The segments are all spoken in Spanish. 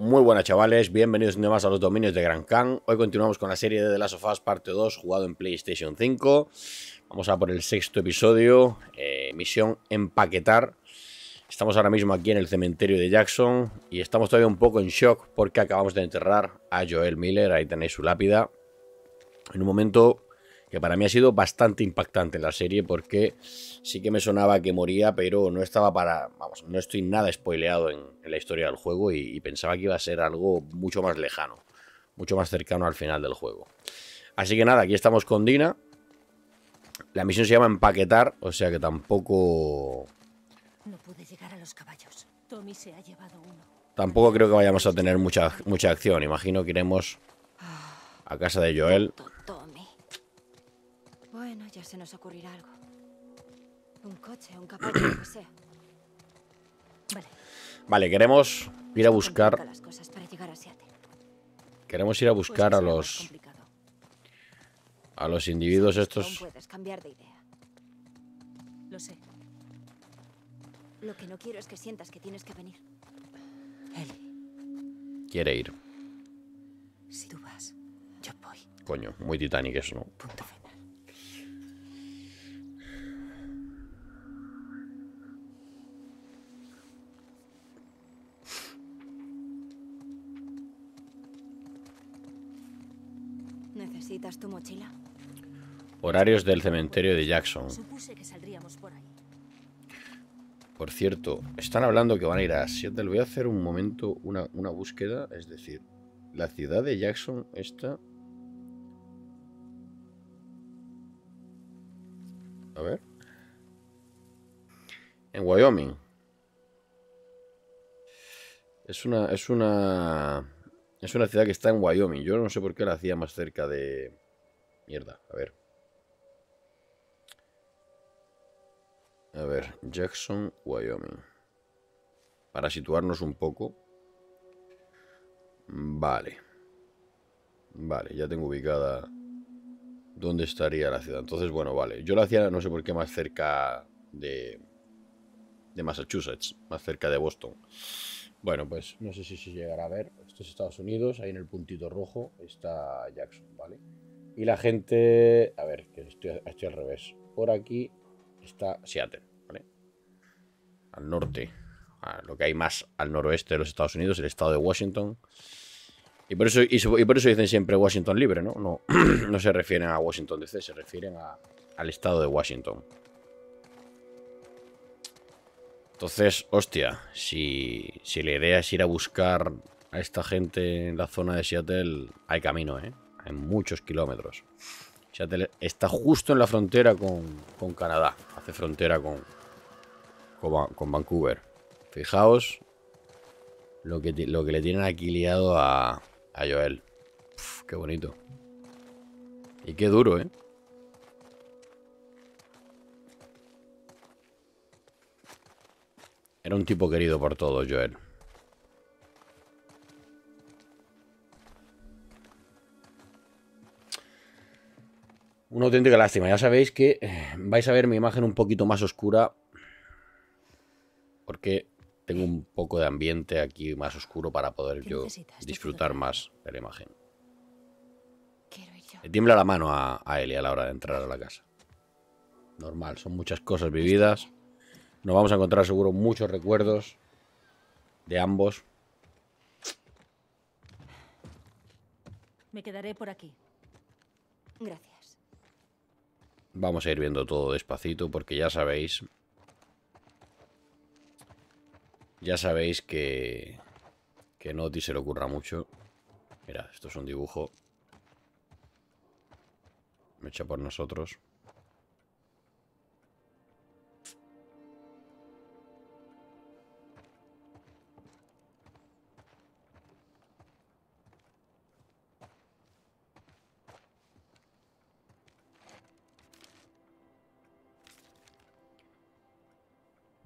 Muy buenas chavales, bienvenidos un día más a los dominios de Gran Khan. Hoy continuamos con la serie de The Last of Us parte 2, jugado en PlayStation 5. Vamos a por el sexto episodio, eh, misión empaquetar. Estamos ahora mismo aquí en el cementerio de Jackson y estamos todavía un poco en shock porque acabamos de enterrar a Joel Miller, ahí tenéis su lápida. En un momento que para mí ha sido bastante impactante en la serie porque sí que me sonaba que moría, pero no estaba para, vamos, no estoy nada spoileado en, la historia del juego y, pensaba que iba a ser algo mucho más lejano, mucho más cercano al final del juego. Así que nada, aquí estamos con Dina. La misión se llama empaquetar, o sea que tampoco... No pude llegar a los caballos. Tommy se ha llevado uno. Tampoco creo que vayamos a tener mucha, mucha acción. Imagino que iremos a casa de Joel. Bueno, ya se nos ocurrirá algo. Un coche, un caballo, lo que sea. Vale. Vale, queremos ir a buscar... Queremos ir a buscar a los... A los individuos estos... puedes cambiar de idea. Lo sé. Lo que no quiero es que sientas que tienes que venir. Él. Quiere ir. Si tú vas, yo voy. Coño, muy Titanic eso, ¿no? Punto ¿Necesitas tu mochila? Horarios del cementerio de Jackson. Supuse que saldríamos por ahí. Por cierto, están hablando que van a ir a Seattle. Voy a hacer un momento una, una búsqueda. Es decir, la ciudad de Jackson está... A ver. En Wyoming. Es una... Es una... Es una ciudad que está en Wyoming. Yo no sé por qué la hacía más cerca de... Mierda, a ver. A ver, Jackson, Wyoming. Para situarnos un poco. Vale. Vale, ya tengo ubicada dónde estaría la ciudad. Entonces, bueno, vale. Yo la hacía, no sé por qué, más cerca de, de Massachusetts, más cerca de Boston. Bueno, pues no sé si se llegará a ver. Estados Unidos, ahí en el puntito rojo está Jackson, ¿vale? Y la gente... A ver, que estoy, estoy al revés. Por aquí está Seattle, ¿vale? Al norte. lo que hay más al noroeste de los Estados Unidos, el estado de Washington. Y por eso, y, por eso dicen siempre Washington libre, ¿no? No, no se refieren a Washington DC, se refieren al estado de Washington. Entonces, hostia, si, la idea es ir a buscar a esta gente en la zona de Seattle, hay camino, ¿eh? Hay muchos kilómetros. Seattle está justo en la frontera con, Canadá. Hace frontera con, con, Vancouver. Fijaos lo que, lo que le tienen aquí liado a, a Joel. qué bonito. Y qué duro, ¿eh? Era un tipo querido por todos, Joel. Una auténtica lástima. Ya sabéis que eh, vais a ver mi imagen un poquito más oscura. Porque tengo un poco de ambiente aquí más oscuro para poder yo disfrutar más de la imagen. Le tiembla la mano a, a Eli a la hora de entrar a la casa. Normal, son muchas cosas vividas. Nos vamos a encontrar seguro muchos recuerdos de ambos. Me quedaré por aquí. Gracias. Vamos a ir viendo todo despacito porque ya sabéis... Ya sabéis que... Que Noti se le ocurra mucho. Mira, esto es un dibujo. Me echa por nosotros.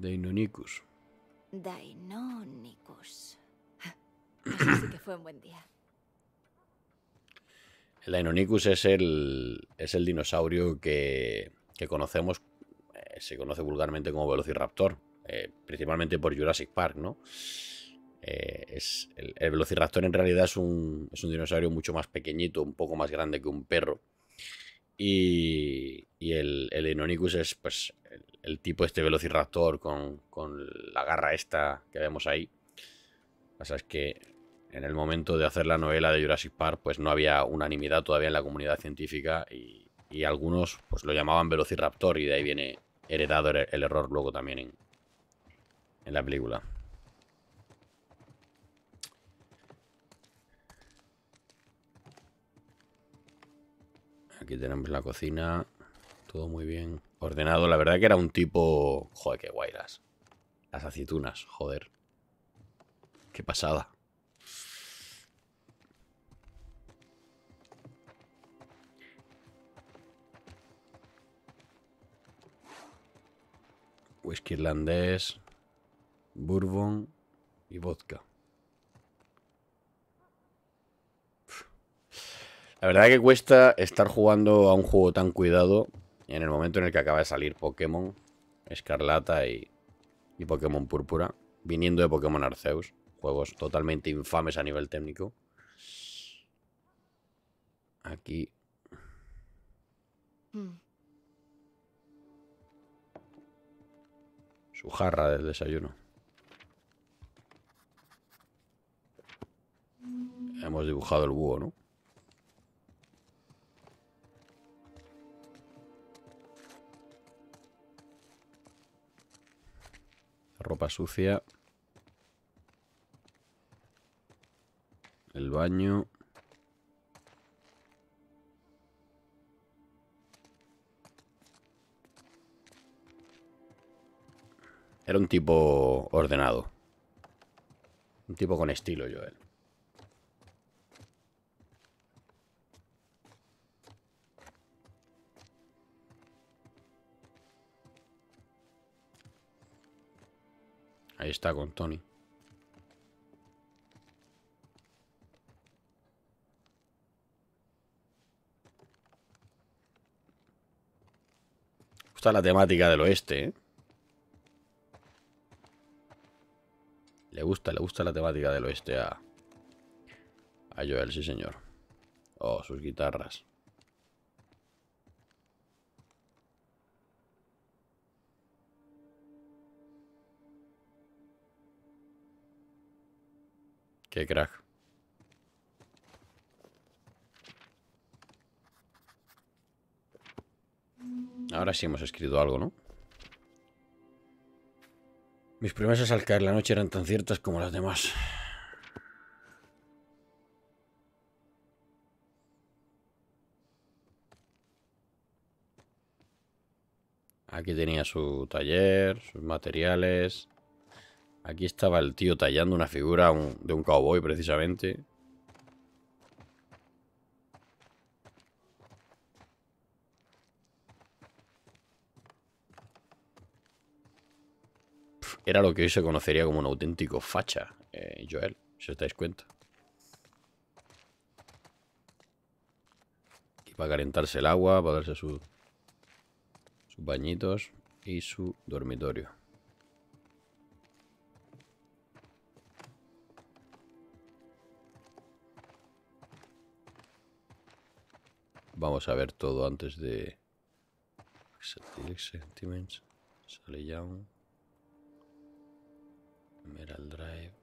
Dainonicus. Dainonicus. Eso sí que fue un buen día. El Dainonicus es el, es el dinosaurio que, que conocemos, eh, se conoce vulgarmente como Velociraptor, eh, principalmente por Jurassic Park, ¿no? Eh, es, el, Velociraptor en realidad es un, es un dinosaurio mucho más pequeñito, un poco más grande que un perro. Y, el, el Inonicus es pues el, tipo este Velociraptor con, con, la garra esta que vemos ahí. Lo que pasa es que en el momento de hacer la novela de Jurassic Park pues no había unanimidad todavía en la comunidad científica y, y algunos pues lo llamaban Velociraptor y de ahí viene heredado el, error luego también en, en la película. Aquí tenemos la cocina. Todo muy bien ordenado. La verdad que era un tipo... Joder, qué guay las, las aceitunas. Joder. Qué pasada. Whisky irlandés, bourbon y vodka. La verdad que cuesta estar jugando a un juego tan cuidado en el momento en el que acaba de salir Pokémon Escarlata y, y Pokémon Púrpura, viniendo de Pokémon Arceus, juegos totalmente infames a nivel técnico. Aquí. Hmm. Su jarra del desayuno. Hemos dibujado el búho, ¿no? Ropa sucia. El baño. Era un tipo ordenado. Un tipo con estilo, Joel. Ahí está con Tony. Gusta la temática del oeste, ¿eh? Le gusta, le gusta la temática del oeste a, a Joel, sí señor. Oh, sus guitarras. Qué crack. Ahora sí hemos escrito algo, ¿no? Mis promesas al caer la noche eran tan ciertas como las demás. Aquí tenía su taller, sus materiales. Aquí estaba el tío tallando una figura de un cowboy, precisamente. Era lo que hoy se conocería como un auténtico facha, eh, Joel, si os dais cuenta. Aquí para calentarse el agua, para darse sus bañitos y su dormitorio. Vamos a ver todo antes de... Sentiments. Sale Young. Emerald Drive.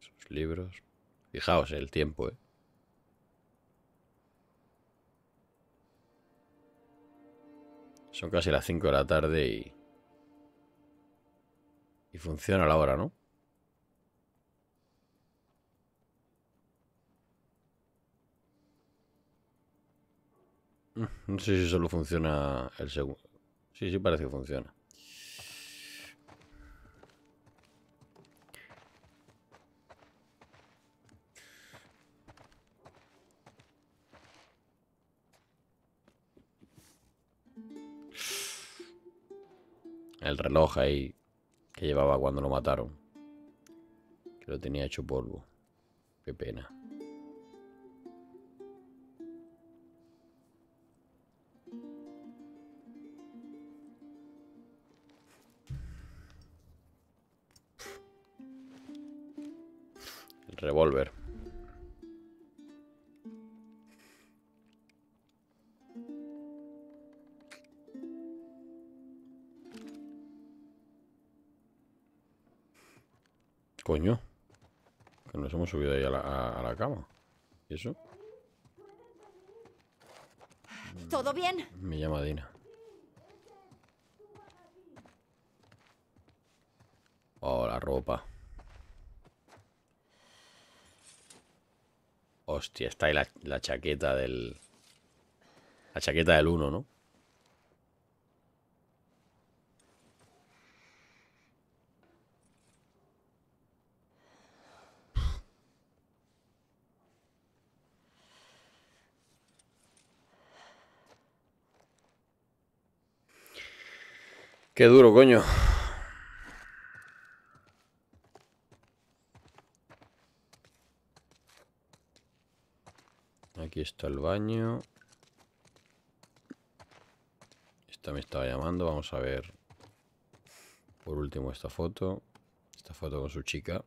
Sus libros. Fijaos el tiempo, ¿eh? Son casi las 5 de la tarde y... Y funciona la hora, ¿no? No sé si solo funciona el segundo. Sí, sí parece que funciona. El reloj ahí que llevaba cuando lo mataron. Que lo tenía hecho polvo. Qué pena. Revólver. Coño. Que nos hemos subido ahí a la, a- a la cama. ¿Y eso? ¿Todo bien? Me llama Dina. Oh, la ropa. Hostia, está ahí la, la chaqueta del... La chaqueta del 1, ¿no? Qué duro, coño. Está el baño. Esta me estaba llamando. Vamos a ver. Por último esta foto. Esta foto con su chica.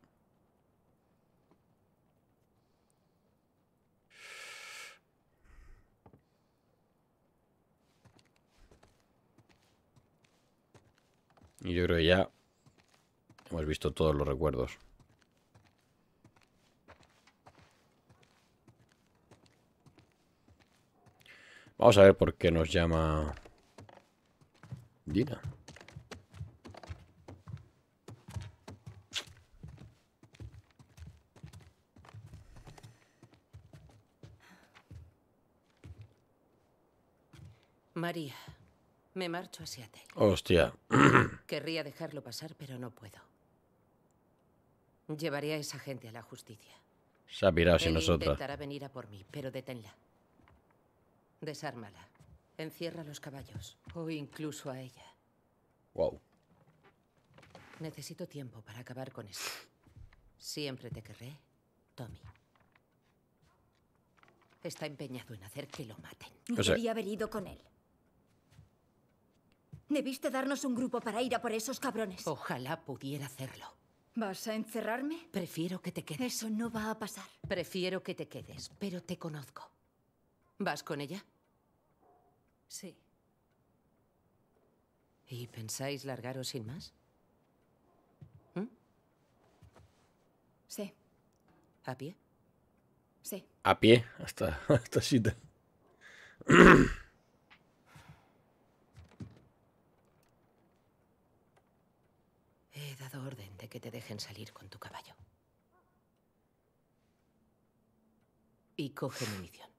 Y yo creo que ya hemos visto todos los recuerdos. Vamos a ver por qué nos llama Dina. María, me marcho a Seattle. Hostia. Querría dejarlo pasar, pero no puedo. Llevaré a esa gente a la justicia. Se ha pirado sin nosotros. intentará venir a por mí, pero deténla. Desármala. Encierra a los caballos. O incluso a ella. Wow. Necesito tiempo para acabar con esto. Siempre te querré, Tommy. Está empeñado en hacer que lo maten. No sea- Debería haber ido con él. Debiste darnos un grupo para ir a por esos cabrones. Ojalá pudiera hacerlo. ¿Vas a encerrarme? Prefiero que te quedes. Eso no va a pasar. Prefiero que te quedes, pero te conozco. ¿Vas con ella? Sí. ¿Y pensáis largaros sin más? Sí, ¿A pie? sí. A pie hasta, hasta Sita. He dado orden de que te dejen salir con tu caballo. Y coge munición.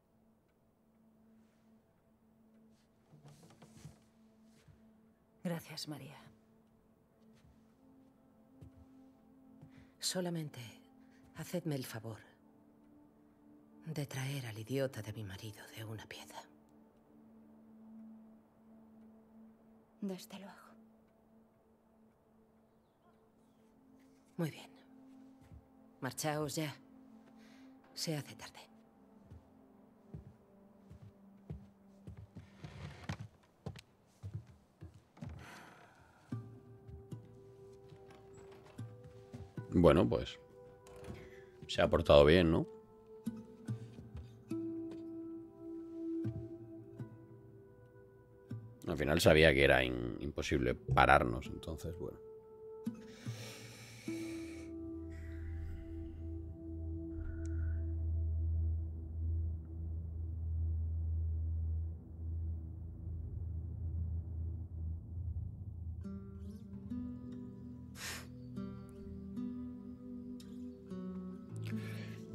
Gracias, María. Solamente hacedme el favor de traer al idiota de mi marido de una pieza. Desde luego. Muy bien. Marchaos ya. Se hace tarde. Bueno, pues. Se ha portado bien, ¿no? Al final sabía que era imposible pararnos, entonces, bueno.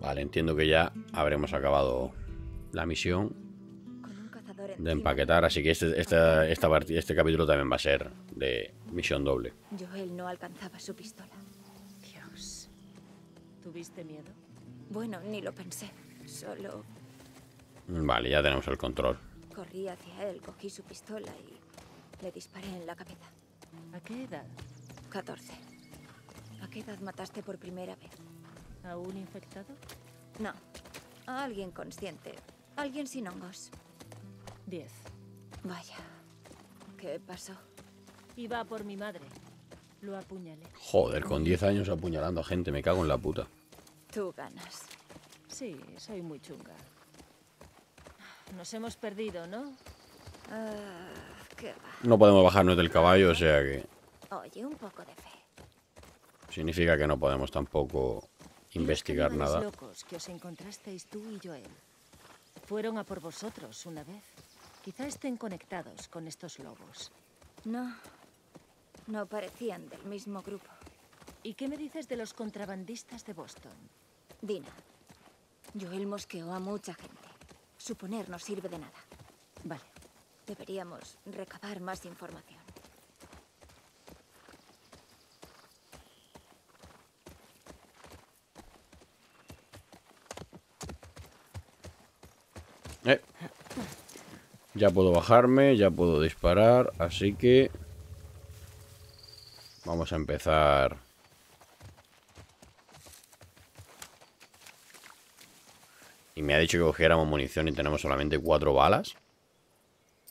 Vale, entiendo que ya habremos acabado la misión de empaquetar, así que este, esta, esta partida, este capítulo también va a ser de misión doble. Joel no alcanzaba su pistola. Dios. ¿Tuviste miedo? Bueno, ni lo pensé. Solo Vale, ya tenemos el control. corrí hacia él, cogí su pistola y le disparé en la cabeza. ¿A qué edad? 14. ¿A qué edad mataste por primera vez? ¿A un infectado? No. A alguien consciente. Alguien sin hongos. Diez. Vaya. ¿Qué pasó? Iba por mi madre. Lo apuñalé. Joder, con 10 años apuñalando a gente, me cago en la puta. Tú ganas. Sí, soy muy chunga. Nos hemos perdido, ¿no? Ah, qué va. No podemos bajarnos del caballo, o sea que Oye, un poco de fe. significa que no podemos tampoco investigar nada. locos que os encontrasteis tú y Joel. Fueron a por vosotros una vez. Quizá estén conectados con estos lobos. No. No parecían del mismo grupo. ¿Y qué me dices de los contrabandistas de Boston? Dina. Joel mosqueó a mucha gente. Suponer no sirve de nada. Vale. Deberíamos recabar más información. Eh. Ya puedo bajarme, ya puedo disparar, así que... Vamos a empezar... Y me ha dicho que cogiéramos munición y tenemos solamente cuatro balas.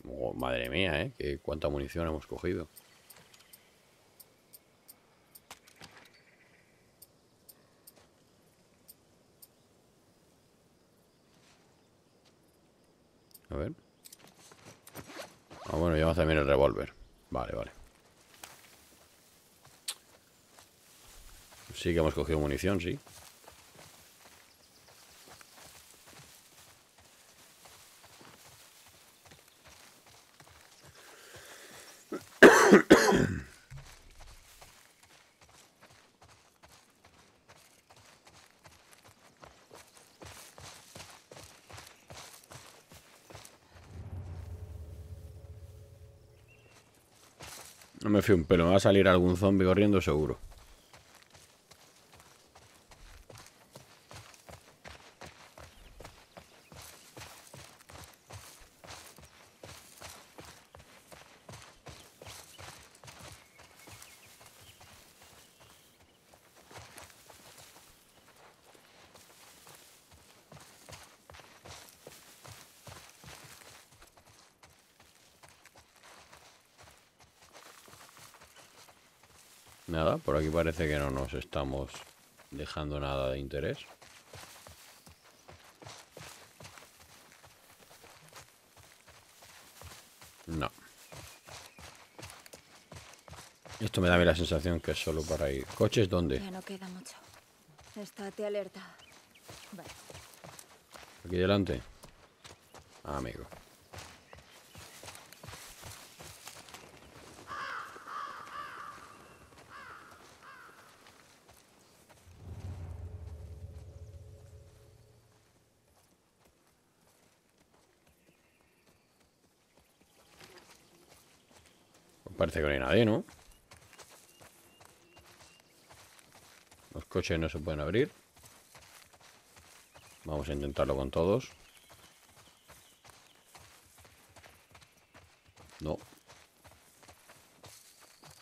Oh, madre mía, ¿eh? ¿Qué, ¿Cuánta munición hemos cogido? A ver. Ah, bueno, llevamos también el revólver. Vale, vale. Sí que hemos cogido munición, sí. No me fío un pelo, me va a salir algún zombie corriendo seguro. Nada, por aquí parece que no nos estamos dejando nada de interés. No. Esto me da a mí la sensación que es solo para ir. ¿Coches dónde? Ya no queda mucho. Estate alerta. Vale. Aquí delante. Ah, amigo. Parece que no hay nadie, ¿no? Los coches no se pueden abrir. Vamos a intentarlo con todos. No.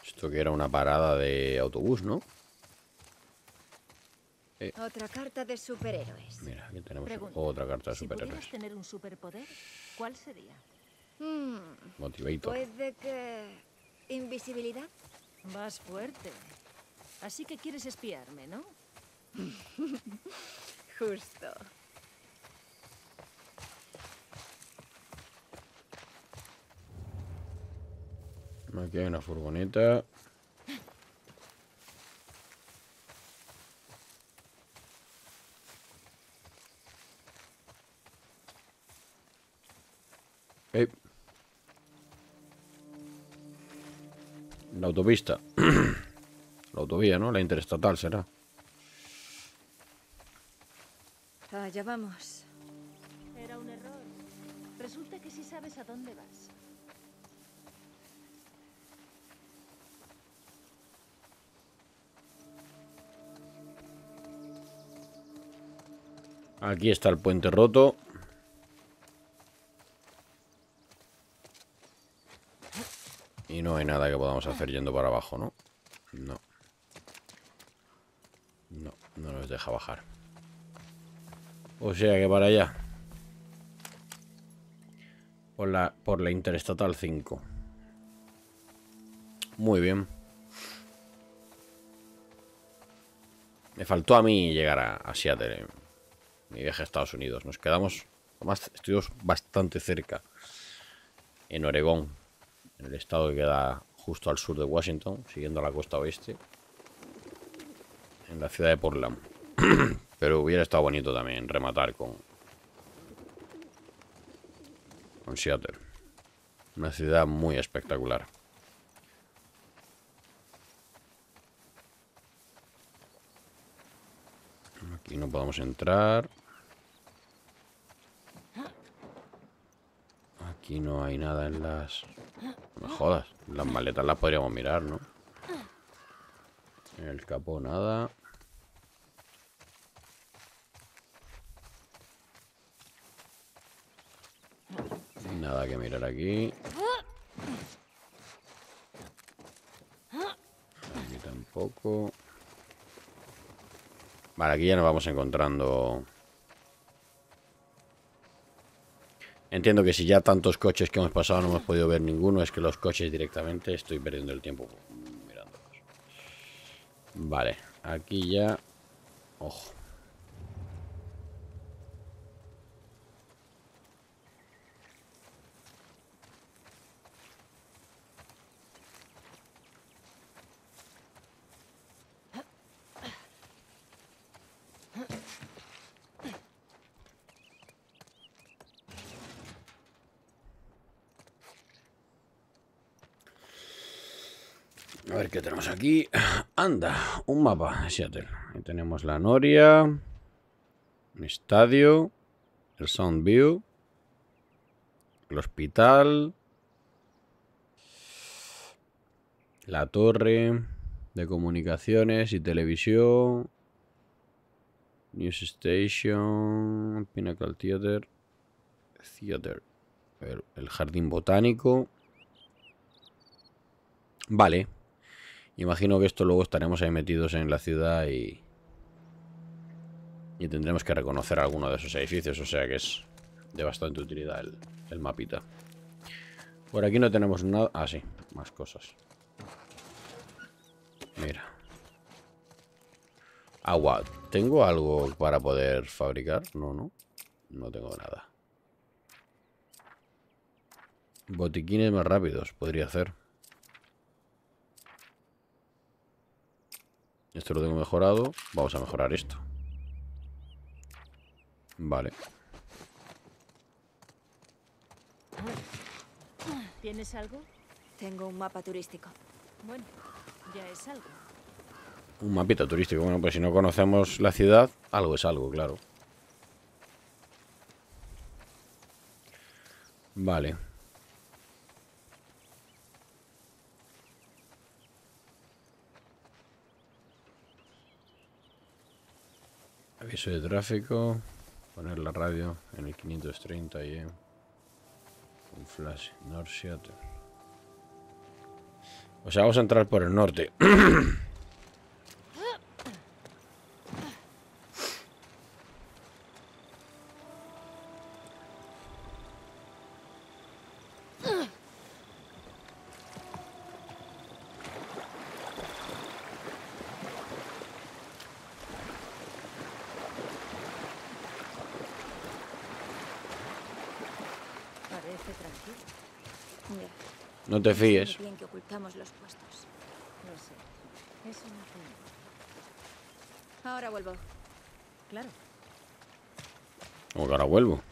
Esto que era una parada de autobús, ¿no? Otra carta de superhéroes. Mira, aquí tenemos Pregunta. otra carta de Si superhéroes. pudieras tener un superpoder, ¿cuál sería? Hmm, Motivator. Puede que... Invisibilidad. Vas fuerte. Así que quieres espiarme, ¿no? Justo. Aquí hay una furgoneta. La autopista. La autovía, ¿no? La interestatal será. Allá vamos. Era un error. Resulta que sí sabes a dónde vas. Aquí está el puente roto. Y no hay nada que podamos hacer yendo para abajo, ¿no? No. No, no nos deja bajar. O sea que para allá. Por la, por la Interestatal 5. Muy bien. Me faltó a mí llegar a, a Seattle. en Mi viaje a Estados Unidos. Nos quedamos. Además, estuvimos bastante cerca. En Oregón. En el estado que queda justo al sur de Washington. Siguiendo la costa oeste. En la ciudad de Portland. Pero hubiera estado bonito también rematar con. Con Seattle. Una ciudad muy espectacular. Aquí no podemos entrar. Aquí no hay nada en las... No me jodas. Las maletas las podríamos mirar, ¿no? En el capó nada. Nada que mirar aquí. Aquí tampoco. Vale, aquí ya nos vamos encontrando. Entiendo que si ya tantos coches que hemos pasado no hemos podido ver ninguno, es que los coches directamente estoy perdiendo el tiempo mirándolos. Vale, aquí ya. Ojo. Ver qué tenemos aquí. Anda, un mapa de Seattle. Ahí tenemos la Noria, un estadio, el Soundview, el hospital, la torre de comunicaciones y televisión, News Station, Pinnacle Theater, Theater, el, el jardín botánico. Vale. Imagino que esto luego estaremos ahí metidos en la ciudad y... Y tendremos que reconocer alguno de esos edificios, o sea que es de bastante utilidad el, el mapita. Por aquí no tenemos nada... Ah, sí, más cosas. Mira. Agua. ¿Tengo algo para poder fabricar? No, no. No tengo nada. Botiquines más rápidos, podría hacer. Esto lo tengo mejorado. Vamos a mejorar esto. Vale. ¿Tienes algo? Tengo un mapa turístico. Bueno, ya es algo. Un mapita turístico. Bueno, pues si no conocemos la ciudad, algo es algo, claro. Vale. Aviso de tráfico. Poner la radio en el 530 y en un flash. North Seattle. O sea, vamos a entrar por el norte. Parece tranquilo. Ya. No te fíes. Bien que ocultamos los puestos. No sé. Eso no tengo. Ahora vuelvo. Claro. Que ahora vuelvo.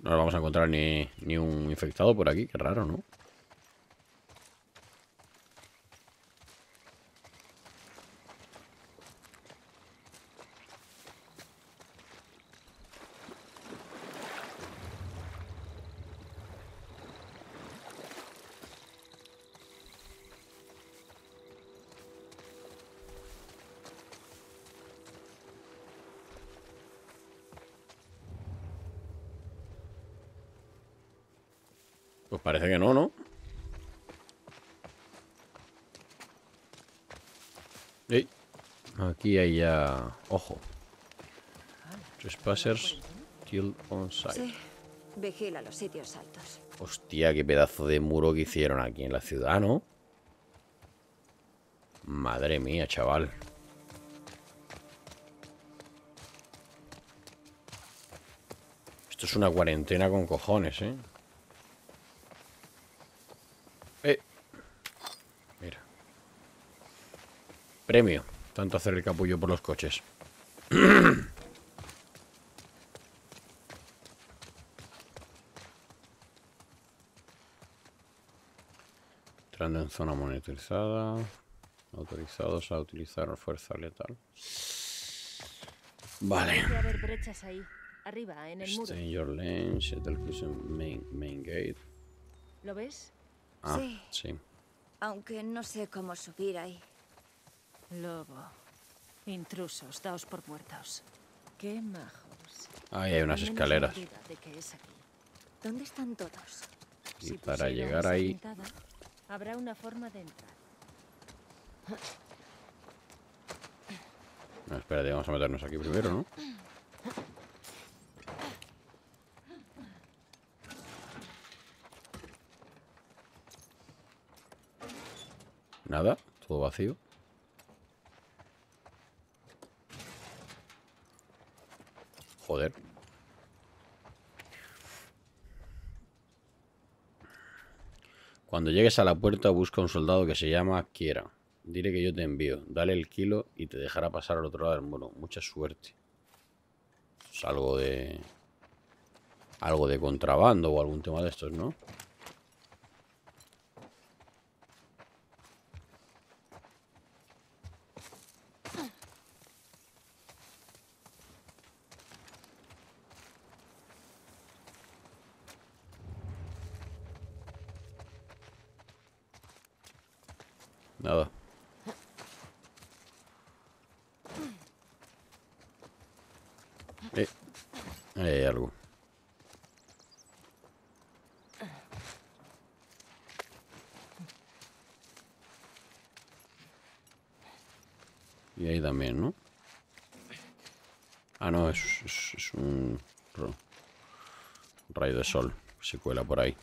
No nos vamos a encontrar ni, ni un infectado por aquí. Qué raro, ¿no? Pues parece que no, ¿no? Ey. Ojo. Trespassers killed on site. Sí. Vigila los sitios altos. Hostia, qué pedazo de muro que hicieron aquí en la ciudad, ¿no? Madre mía, chaval. Esto es una cuarentena con cojones, ¿eh? Eh. Mira. Premio. Tanto hacer el capullo por los coches. Entrando en zona monitorizada. Autorizados a utilizar fuerza letal. Vale. Debe haber brechas ahí, arriba, en el muro. Stay in your lane, shuttle cruising main, main gate. ¿Lo ves? Ah, Sí. sí. Aunque no sé cómo subir ahí. Lobo. Intrusos, daos por muertos. Qué majos. Ahí hay unas escaleras. ¿Dónde están todos? Y Si para llegar ahí... pintada, habrá una forma de entrar. No, espérate, vamos a meternos aquí primero, ¿no? Nada, todo vacío. Joder. Cuando llegues a la puerta busca un soldado que se llama Kiera. Dile que yo te envío. Dale el kilo y te dejará pasar al otro lado del muro. Mucha suerte. Es algo de... Algo de contrabando o algún tema de estos, ¿no? Nada. Eh, ahí hay algo. Y ahí también, ¿no? Ah, no, es, es- es un ro- rayo de sol. Se cuela por ahí.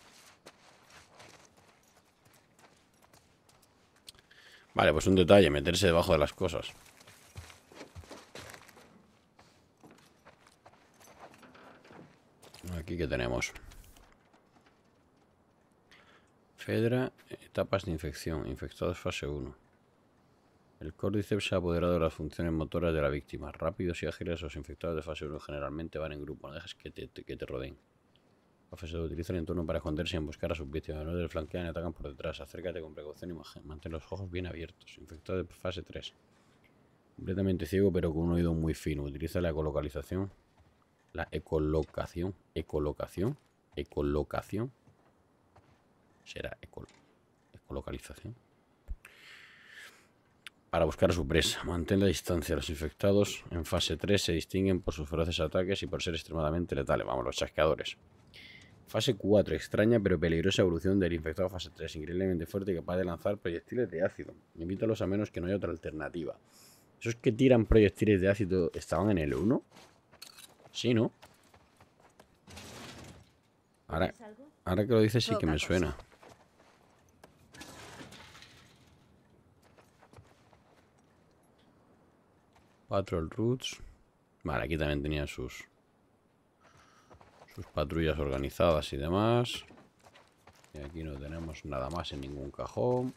Vale, pues un detalle, meterse debajo de las cosas. Aquí que tenemos. Fedra, etapas de infección. Infectados fase 1. El Cordyceps se ha apoderado de las funciones motoras de la víctima. Rápidos y ágiles, los infectados de fase 1 generalmente van en grupo. No dejes que te, que te rodeen. La fase 2 utiliza el entorno para esconderse y emboscar a sus víctimas. No les flanquean y atacan por detrás. Acércate con precaución y mantén los ojos bien abiertos. Infectado de fase 3. Completamente ciego, pero con un oído muy fino. Utiliza la ecolocalización. La ecolocación. Ecolocación. Ecolocación. Será eco- ecolocalización. Para buscar a su presa. Mantén la distancia. Los infectados en fase 3 se distinguen por sus feroces ataques y por ser extremadamente letales. Vamos, los chasqueadores. Fase 4. Extraña pero peligrosa evolución del infectado fase 3. Increíblemente fuerte y capaz de lanzar proyectiles de ácido. Invítalos a menos que no haya otra alternativa. ¿Esos que tiran proyectiles de ácido estaban en el 1? Sí, ¿no? Ahora, ahora que lo dices sí que me suena. Patrol Routes. Vale, aquí también tenía sus sus patrullas organizadas y demás. Y aquí no tenemos nada más en ningún cajón.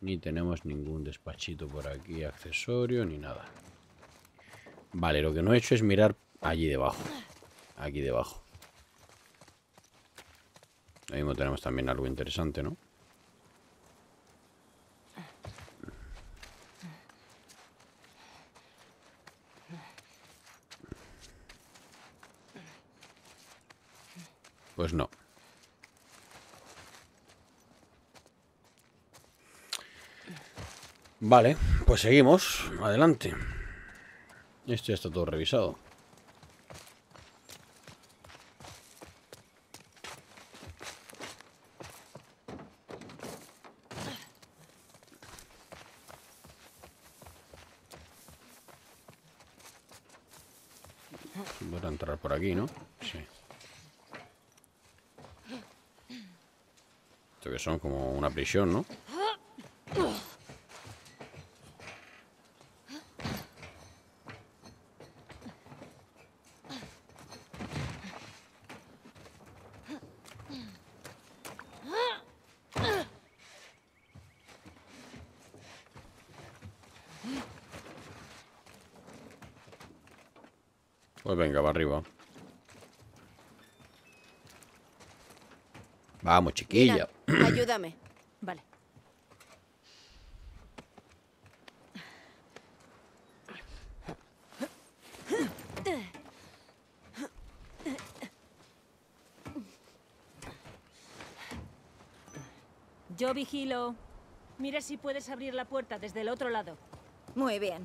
Ni tenemos ningún despachito por aquí, accesorio, ni nada. Vale, lo que no he hecho es mirar allí debajo. Aquí debajo. Ahí mismo tenemos también algo interesante, ¿no? Pues no. Vale, pues seguimos. Adelante. Esto ya está todo revisado. Voy a entrar por aquí, ¿no? Son como una prisión, ¿no? Pues venga, va arriba. Vamos, chiquilla. Ayúdame. Vale. Yo vigilo. Mira si puedes abrir la puerta desde el otro lado. Muy bien.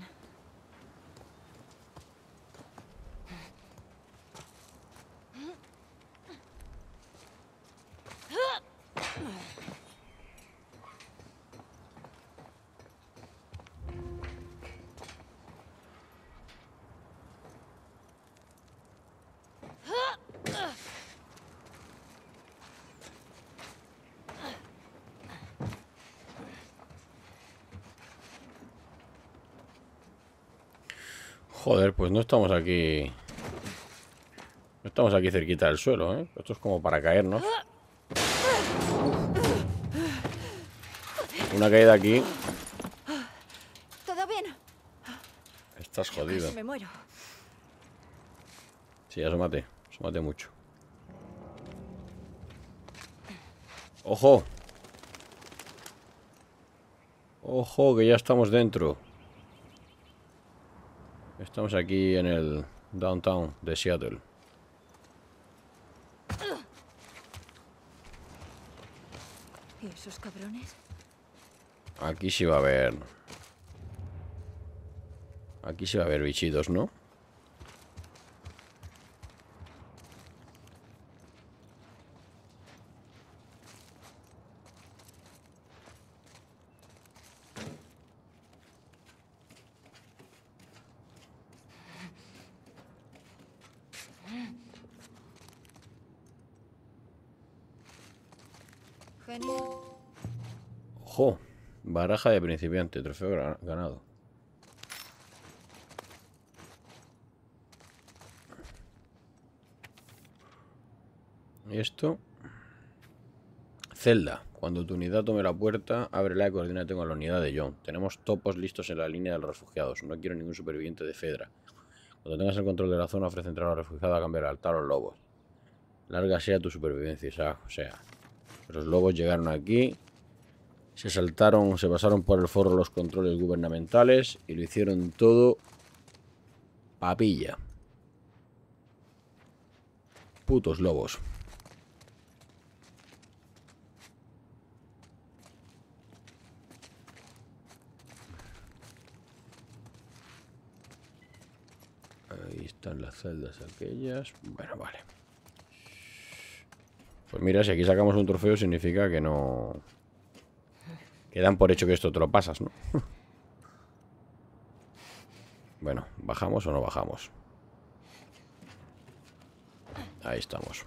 Joder, pues no estamos aquí. No estamos aquí cerquita del suelo, ¿eh? Esto es como para caernos. Una caída aquí. ¿Todo bien? Estás jodido. Me muero. Sí, asómate. Asómate mucho. ¡Ojo! ¡Ojo, que ya estamos dentro! Estamos aquí en el downtown de Seattle. ¿Y esos cabrones? Aquí sí va a haber... Aquí sí va a haber bichitos, ¿no? Ojo, baraja de principiante, trofeo ganado. ¿Y esto? Celda. Cuando tu unidad tome la puerta, ábrela y coordínate con la unidad de John. Tenemos topos listos en la línea de los refugiados. No quiero ningún superviviente de Fedra. Cuando tengas el control de la zona, ofrece entrar a los refugiados a cambiar altar a los lobos. Larga sea tu supervivencia, o o sea. Los lobos llegaron aquí, se saltaron, se pasaron por el forro los controles gubernamentales y lo hicieron todo papilla. Putos lobos. Ahí están las celdas aquellas. Bueno, vale. Pues mira, si aquí sacamos un trofeo significa que no... Quedan por hecho que esto te lo pasas, ¿no? bueno, ¿bajamos o no bajamos? Ahí estamos.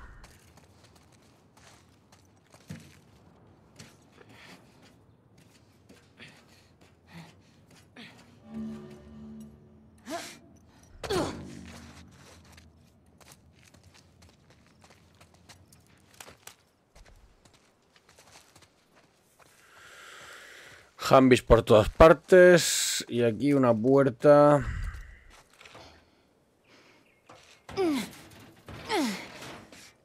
Hambis por todas partes. Y aquí una puerta.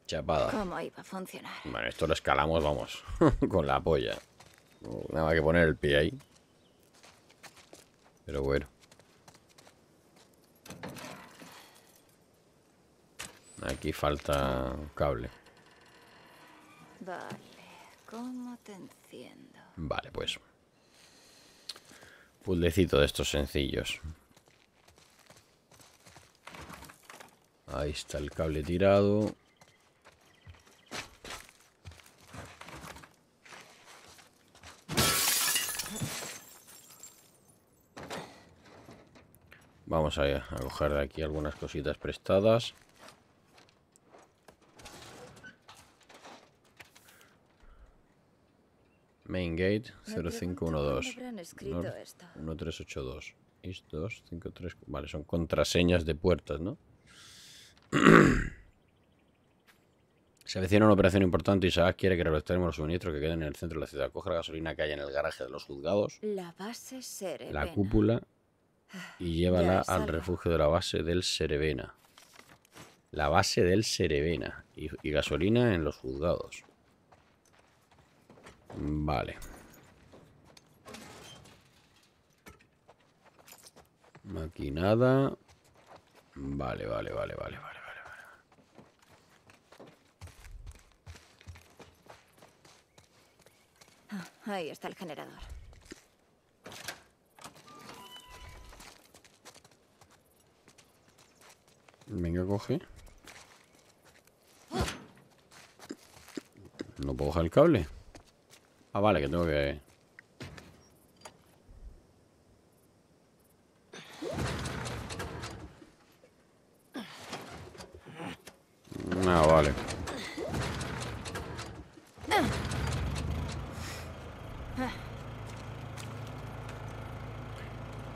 Chapada. ¿Cómo iba a funcionar? Bueno, esto lo escalamos, vamos. con la polla. Nada más que poner el pie ahí. Pero bueno. Aquí falta cable. Vale, ¿cómo te enciendo? Vale, pues. Puzzlecito de estos sencillos. Ahí está el cable tirado. Vamos a, a coger de aquí algunas cositas prestadas. Main gate Me pregunto 0512. dónde habrán escrito North esto. 1382. East 253. Vale, son contraseñas de puertas, ¿no? Se avecina una operación importante y Isaac quiere que recolectemos los suministros que queden en el centro de la ciudad. Coge la gasolina que hay en el garaje de los juzgados, La base Serena. la cúpula y llévala Ya, al refugio de la base del Serevena. La base del Serevena. Y, y gasolina en los juzgados. Vale. Aquí nada. Vale, vale, vale, vale, vale, vale. vale. Ahí está el generador. Venga, coge. No puedo coger el cable. Ah, vale, que tengo que... Ah, vale.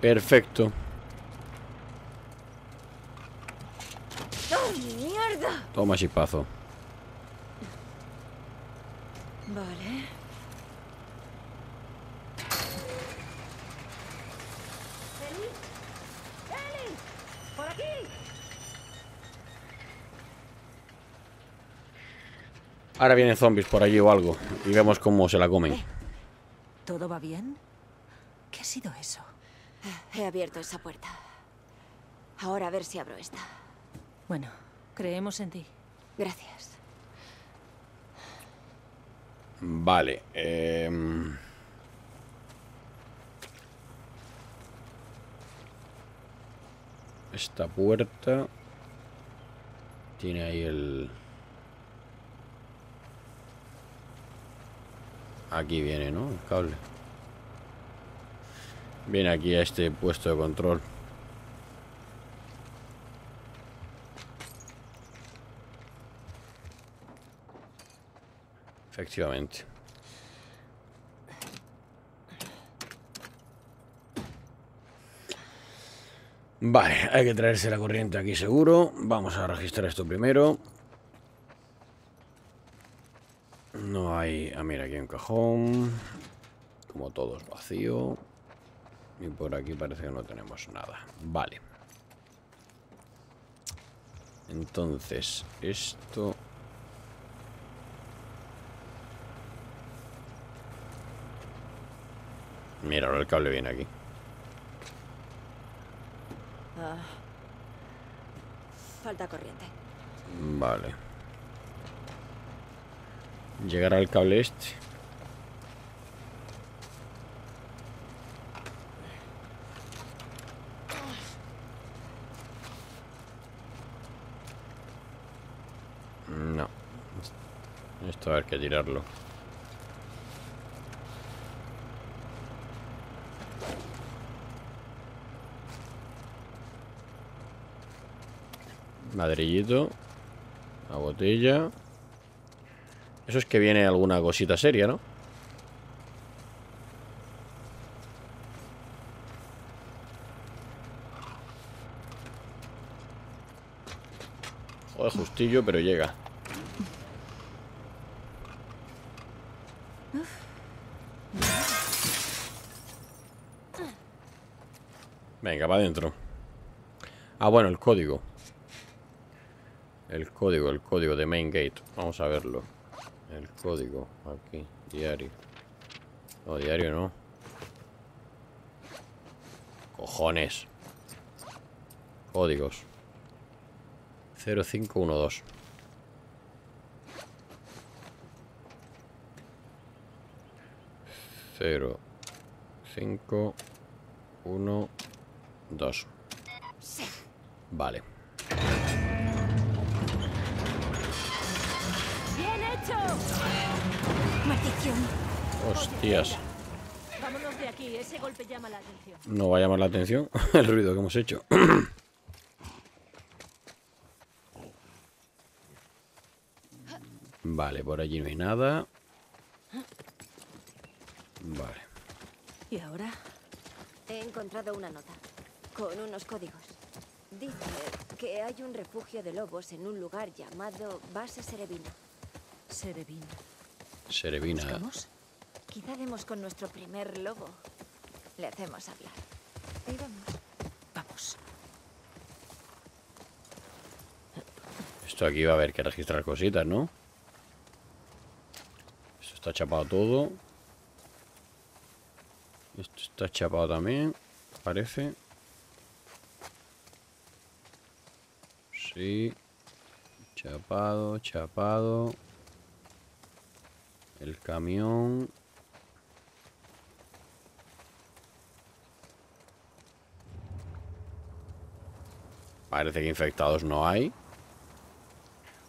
Perfecto. ¡Oh, mierda! Toma chispazo. Vale. Ahora vienen zombies por allí o algo. Y vemos cómo se la comen. ¿Todo va bien? ¿Qué ha sido eso? He abierto esa puerta. Ahora a ver si abro esta. Bueno, creemos en ti. Gracias. Vale. em, Esta puerta tiene ahí el... Aquí viene, ¿no? El cable. Viene aquí a este puesto de control. Efectivamente. Vale, hay que traerse la corriente aquí seguro. Vamos a registrar esto primero. No hay... Ah, mira, aquí hay un cajón. Como todo es vacío. Y por aquí parece que no tenemos nada. Vale. Entonces, esto... Mira, ahora el cable viene aquí. Ah. Falta corriente. Vale. Llegar al cable este. No. Esto ver que tirarlo. Ladrillito. La botella. Eso es que viene alguna cosita seria, ¿no? Joder, justillo, pero llega. Venga, va adentro. Ah, bueno, el código. El código, el código de main gate. Vamos a verlo. El código, aquí, diario. No, diario no. Cojones. Códigos. 0512. Cero, cinco, uno, dos. Vale. Atención. No va a llamar la atención el ruido que hemos hecho. Vale, por allí no hay nada. Vale. ¿Y ahora? He encontrado una nota con unos códigos. Dice que hay un refugio de lobos en un lugar llamado Base Serevina. Serevina. Serevina. ¿Buscamos? Quizá demos con nuestro primer lobo. Le hacemos hablar. Y vamos. Vamos. Esto aquí va a haber que registrar cositas, ¿no? Esto está chapado todo. Esto está chapado también, parece. Sí. Chapado, chapado. El camión. Parece que infectados no hay.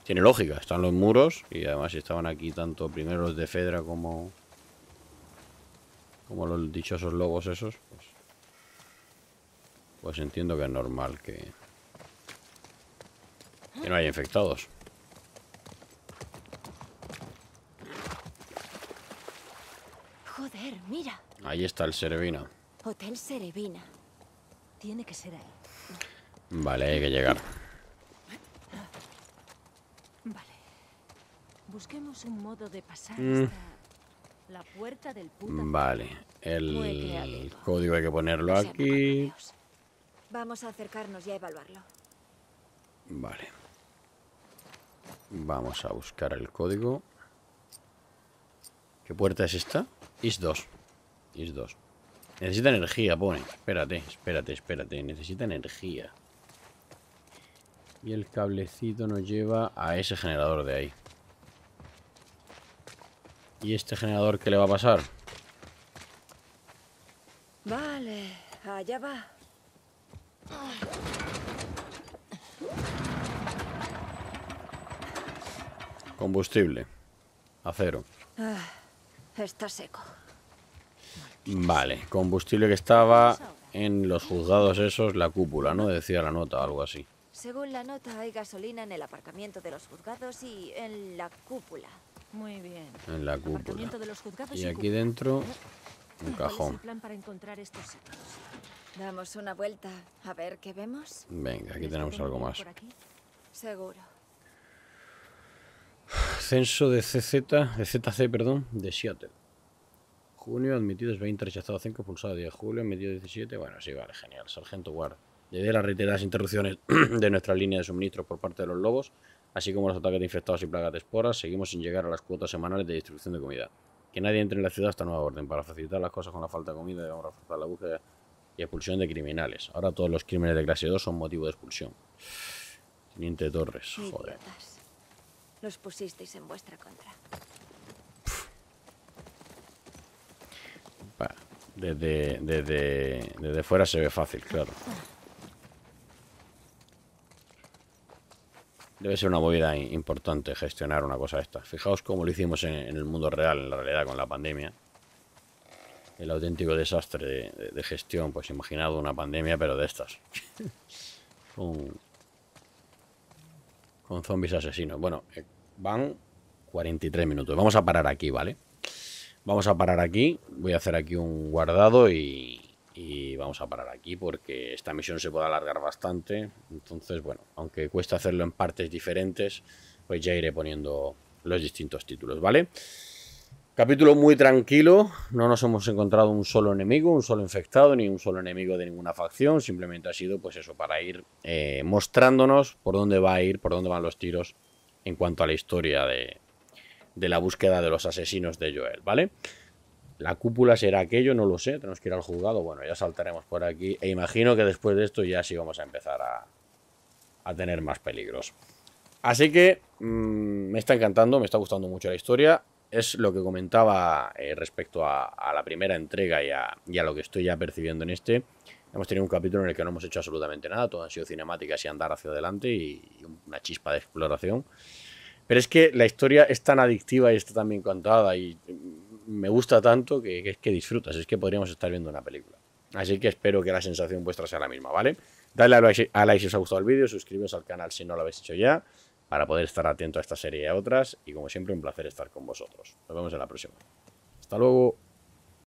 Tiene lógica, están los muros y además estaban aquí tanto primero los de Fedra como como los dichosos lobos esos, pues, pues entiendo que es normal que, que no haya infectados. Joder, mira. Ahí está el Serevina. Hotel Serevina. Tiene que ser ahí. Vale, hay que llegar. Vale. Busquemos un modo de pasar Mm. hasta la puerta del puta. Vale, el código hay que ponerlo aquí. Vamos a acercarnos y a evaluarlo. Vale. Vamos a buscar el código. ¿Qué puerta es esta? IS 2. IS 2. Necesita energía, pone. Espérate, espérate, espérate. Necesita energía. Y el cablecito nos lleva a ese generador de ahí. ¿Y este generador qué le va a pasar? Vale, allá va. Combustible. Acero. Está seco. Vale, combustible que estaba en los juzgados esos, la cúpula, ¿no? Decía la nota, algo así. Según la nota, hay gasolina en el aparcamiento de los juzgados y en la cúpula. Muy bien. En la cúpula. Aparcamiento de los juzgados Y aquí cúpula. dentro, un ¿Cuál es cajón. plan para encontrar estos sitios? Damos una vuelta a ver qué vemos. Venga, aquí ¿Les tenemos algo más. por aquí? Seguro. Censo de CZ, de ZC, perdón, de Seattle. Junio, admitidos 20, rechazado 5, expulsado 10. Julio, admitido 17. Bueno, sí, vale, genial. Sargento Ward. Debido a las reiteradas interrupciones de nuestra línea de suministro por parte de los lobos, así como los ataques de infectados y plagas de esporas, seguimos sin llegar a las cuotas semanales de distribución de comida. Que nadie entre en la ciudad hasta nueva orden. Para facilitar las cosas con la falta de comida, debemos reforzar la búsqueda y expulsión de criminales. Ahora todos los crímenes de clase 2 son motivo de expulsión. Teniente Torres, joder. Los pusisteis en vuestra contra. Desde, desde, desde fuera se ve fácil, claro. Debe ser una movida importante gestionar una cosa esta. Fijaos cómo lo hicimos en, el mundo real, en la realidad, con la pandemia. El auténtico desastre de, de- de gestión, pues imaginado una pandemia, pero de estas. con, con zombies asesinos. Bueno, eh, van 43 minutos. Vamos a parar aquí, ¿vale? Vamos a parar aquí. Voy a hacer aquí un guardado y, vamos a parar aquí porque esta misión se puede alargar bastante. Entonces, bueno, aunque cuesta hacerlo en partes diferentes, pues ya iré poniendo los distintos títulos, ¿vale? Capítulo muy tranquilo. No nos hemos encontrado un solo enemigo, un solo infectado, ni un solo enemigo de ninguna facción. Simplemente ha sido, pues eso, para ir eh, mostrándonos por dónde va a ir, por dónde van los tiros en cuanto a la historia de, de la búsqueda de los asesinos de Joel, ¿vale? La cúpula será aquello, no lo sé, tenemos que ir al juzgado, bueno, ya saltaremos por aquí e imagino que después de esto ya sí vamos a empezar a, a tener más peligros. Así que mm, me está encantando, me está gustando mucho la historia, es lo que comentaba eh, respecto a, la primera entrega y a, y a lo que estoy ya percibiendo en este. Hemos tenido un capítulo en el que no hemos hecho absolutamente nada, todo han sido cinemáticas y andar hacia adelante y una chispa de exploración. Pero es que la historia es tan adictiva y está tan bien contada y me gusta tanto que, es que disfrutas, es que podríamos estar viendo una película. Así que espero que la sensación vuestra sea la misma, ¿vale? Dale a like, a like si os ha gustado el vídeo, suscribiros al canal si no lo habéis hecho ya, para poder estar atento a esta serie y a otras. Y como siempre, un placer estar con vosotros. Nos vemos en la próxima. Hasta luego.